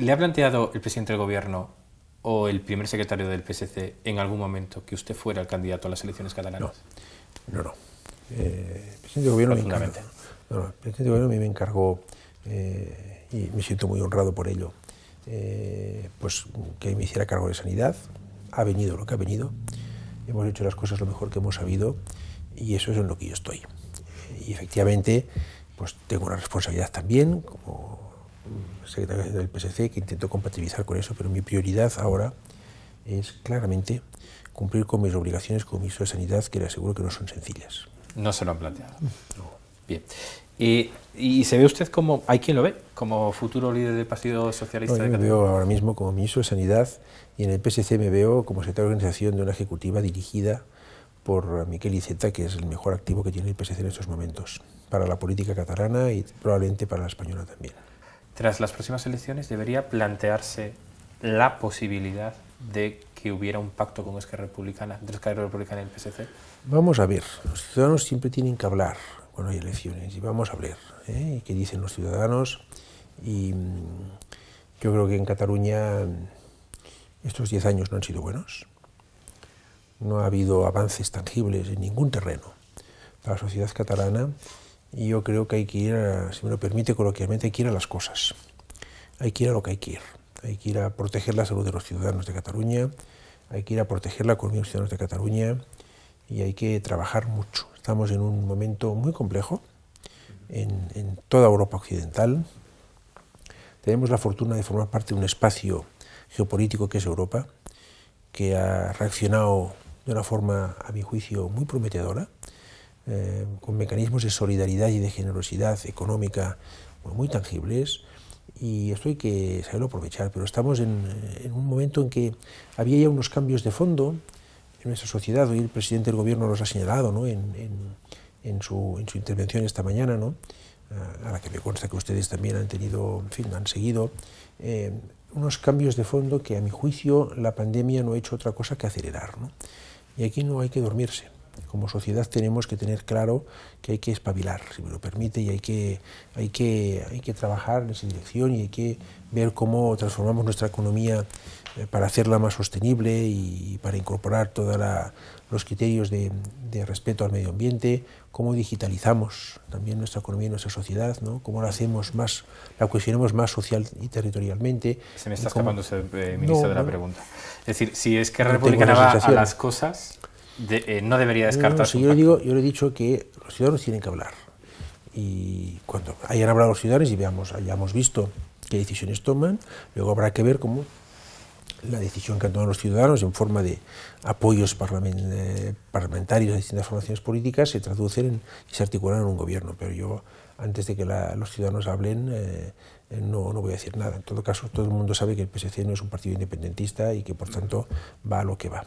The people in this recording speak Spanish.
¿Le ha planteado el presidente del gobierno o el primer secretario del PSC en algún momento que usted fuera el candidato a las elecciones catalanas? No, no. Eh, el presidente del gobierno me encargó, no, el presidente del gobierno me encargó eh, y me siento muy honrado por ello, eh, pues que me hiciera cargo de sanidad. Ha venido lo que ha venido. Hemos hecho las cosas lo mejor que hemos sabido y eso es en lo que yo estoy. Y efectivamente, pues tengo una responsabilidad también como secretario del PSC, que intento compatibilizar con eso, pero mi prioridad ahora es claramente cumplir con mis obligaciones como ministro de Sanidad, que le aseguro que no son sencillas. No se lo han planteado. Bien. Y, se ve usted como, hay quien lo ve, como futuro líder del Partido Socialista no, yo me veo ahora mismo como ministro de Sanidad y en el PSC me veo como secretario de organización de una ejecutiva dirigida por Miquel Iceta, que es el mejor activo que tiene el PSC en estos momentos, para la política catalana y probablemente para la española también tras las próximas elecciones debería plantearse la posibilidad de que hubiera un pacto con Esquerra Republicana, entre Esquerra Republicana y el PSC? Vamos a ver, los ciudadanos siempre tienen que hablar cuando hay elecciones y vamos a ver ¿eh? qué dicen los ciudadanos y mm, yo creo que en Cataluña estos 10 años no han sido buenos, no ha habido avances tangibles en ningún terreno para la sociedad catalana y yo creo que hay que ir, si me lo permite coloquialmente, hay que ir a las cosas. Hay que ir a lo que hay que ir. Hay que ir a proteger la salud de los ciudadanos de Cataluña, hay que ir a proteger la economía de los ciudadanos de Cataluña y hay que trabajar mucho. Estamos en un momento muy complejo en toda Europa occidental. Tenemos la fortuna de formar parte de un espacio geopolítico que es Europa, que ha reaccionado de una forma, a mi juicio, muy prometedora eh, con mecanismos de solidaridad y de generosidad económica muy tangibles y esto hay que saberlo aprovechar, pero estamos en, un momento en que había ya unos cambios de fondo en nuestra sociedad, hoy el presidente del gobierno los ha señalado ¿no? en, en, su, en, su, intervención esta mañana, ¿no? a la que me consta que ustedes también han tenido, en fin, han seguido, eh, unos cambios de fondo que a mi juicio la pandemia no ha hecho otra cosa que acelerar. ¿no? Y aquí no hay que dormirse como sociedad tenemos que tener claro que hay que espabilar, si me lo permite, y hay que, hay que, hay que trabajar en esa dirección y hay que ver cómo transformamos nuestra economía eh, para hacerla más sostenible y para incorporar todos los criterios de, respeto al medio ambiente, cómo digitalizamos también nuestra economía y nuestra sociedad, ¿no? cómo la hacemos más, la cuestionemos más social y territorialmente. Se me está escapando, eh, ministro, de la pregunta. Es decir, si es que Republicana va a las cosas eh, no debería descartarse. yo, digo, yo le he dicho que los ciudadanos tienen que hablar. Y cuando hayan hablado los ciudadanos y veamos, hayamos visto qué decisiones toman, luego habrá que ver cómo la decisión que han tomado los ciudadanos en forma de apoyos eh, parlamentarios a distintas formaciones políticas se traducen y se articulan en un gobierno. Pero yo, antes de que los ciudadanos hablen, eh, no, no voy a decir nada. En todo caso, todo el mundo sabe que el PSC no es un partido independentista y que, por tanto, va a lo que va.